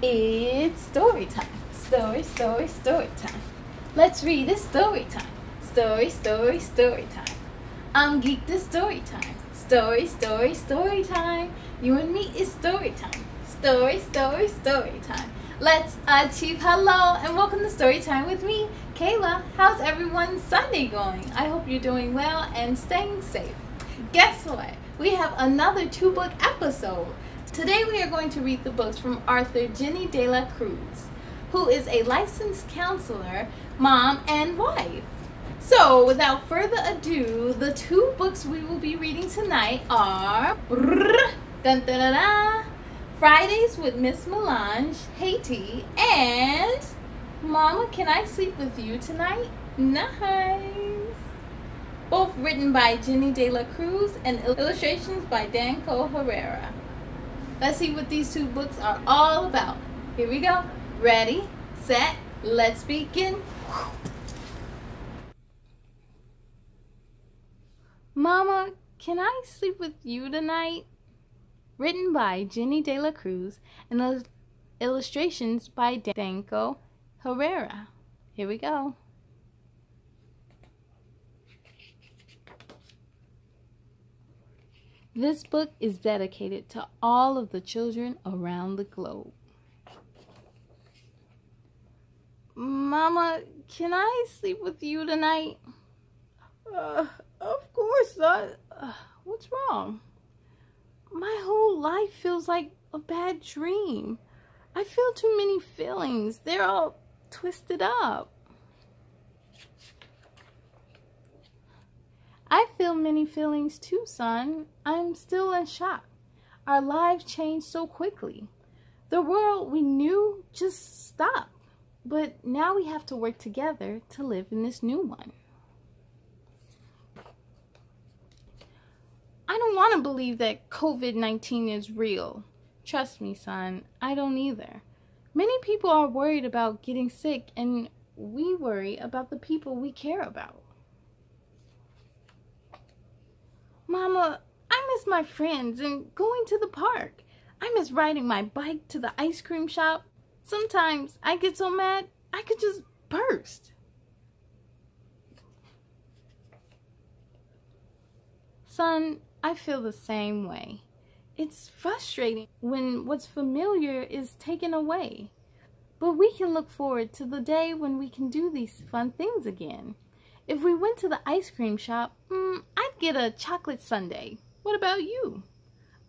It's story time. Story, story, story time. Let's read it story time. Story, story, story time. I'm geeked to story time. Story, story, story time. You and me is story time. Story, story, story time. Let's achieve hello and welcome to story time with me, Kayla. How's everyone's Sunday going? I hope you're doing well and staying safe. Guess what? We have another two book episode. Today we are going to read the books from Arthur Jenny Delacruz, who is a licensed counselor, mom, and wife. So, without further ado, the two books we will be reading tonight are dun, dun, dun, Fridays with Miss Melange, Haiti, and Mama, Can I Sleep With You Tonight? Nice! Both written by Jenny Delacruz and illustrations by Danko Herrera. Let's see what these two books are all about. Here we go. Ready, set, let's begin. Mama, can I sleep with you tonight? Written by Jenny Delacruz and illustrations by Danko Herrera. Here we go. This book is dedicated to all of the children around the globe. Mama, can I sleep with you tonight? Uh, of course, son. Uh, what's wrong? My whole life feels like a bad dream. I feel too many feelings. They're all twisted up. I feel many feelings too, son. I'm still in shock. Our lives changed so quickly. The world we knew just stopped. But now we have to work together to live in this new one. I don't want to believe that COVID-19 is real. Trust me, son, I don't either. Many people are worried about getting sick and we worry about the people we care about. Mama, I miss my friends and going to the park. I miss riding my bike to the ice cream shop. Sometimes I get so mad, I could just burst. Son, I feel the same way. It's frustrating when what's familiar is taken away. But we can look forward to the day when we can do these fun things again. If we went to the ice cream shop, mm, get a chocolate sundae. What about you?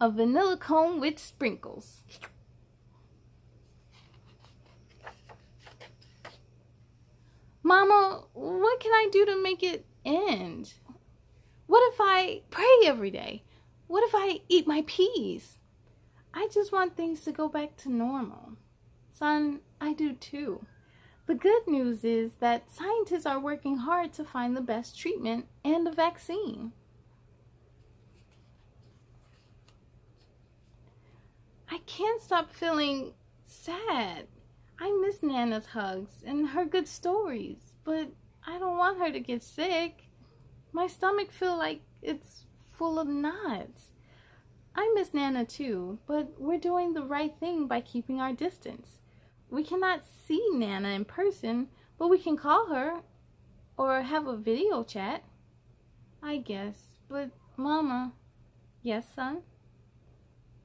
A vanilla cone with sprinkles. Mama, what can I do to make it end? What if I pray every day? What if I eat my peas? I just want things to go back to normal. Son, I do too. The good news is that scientists are working hard to find the best treatment and a vaccine. Can't stop feeling sad. I miss Nana's hugs and her good stories, but I don't want her to get sick. My stomach feels like it's full of knots. I miss Nana too, but we're doing the right thing by keeping our distance. We cannot see Nana in person, but we can call her or have a video chat. I guess. But Mama, yes, son?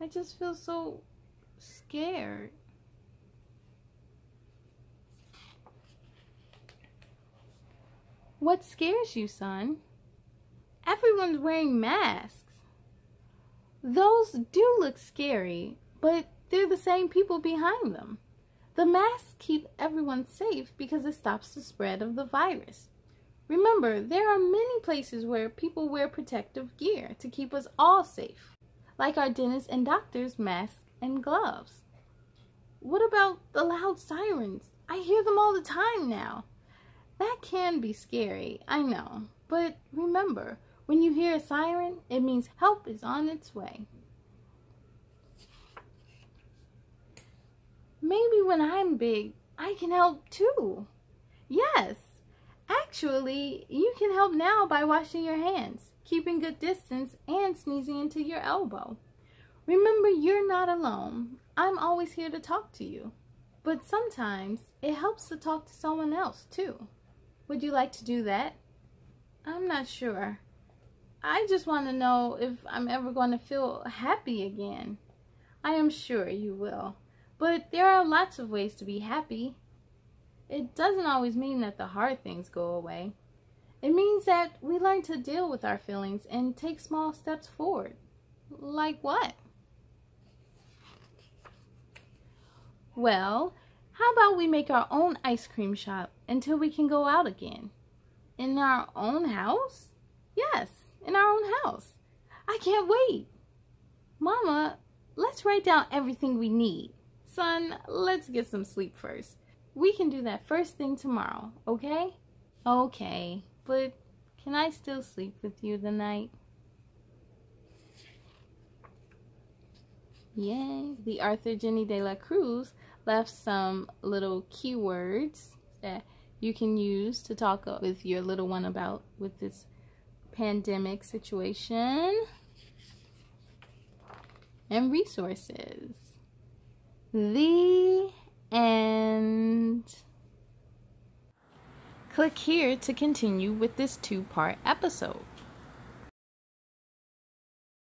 I just feel so scared. What scares you, son? Everyone's wearing masks. Those do look scary, but they're the same people behind them. The masks keep everyone safe because it stops the spread of the virus. Remember, there are many places where people wear protective gear to keep us all safe, like our dentists and doctors' masks and gloves. What about the loud sirens? I hear them all the time now. That can be scary, I know. But remember, when you hear a siren, it means help is on its way. Maybe when I'm big, I can help too. Yes, actually, you can help now by washing your hands, keeping good distance, and sneezing into your elbow. Remember, you're not alone. I'm always here to talk to you. But sometimes it helps to talk to someone else too. Would you like to do that? I'm not sure. I just want to know if I'm ever going to feel happy again. I am sure you will. But there are lots of ways to be happy. It doesn't always mean that the hard things go away. It means that we learn to deal with our feelings and take small steps forward. Like what? Well, how about we make our own ice cream shop until we can go out again? In our own house? Yes, in our own house. I can't wait. Mama, let's write down everything we need. Son, let's get some sleep first. We can do that first thing tomorrow, okay? Okay, but can I still sleep with you tonight? Yay. The Arthur Jenny Delacruz left some little keywords that you can use to talk with your little one about with this pandemic situation and resources. The end. Click here to continue with this two-part episode.